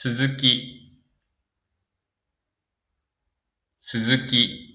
鈴木。鈴木。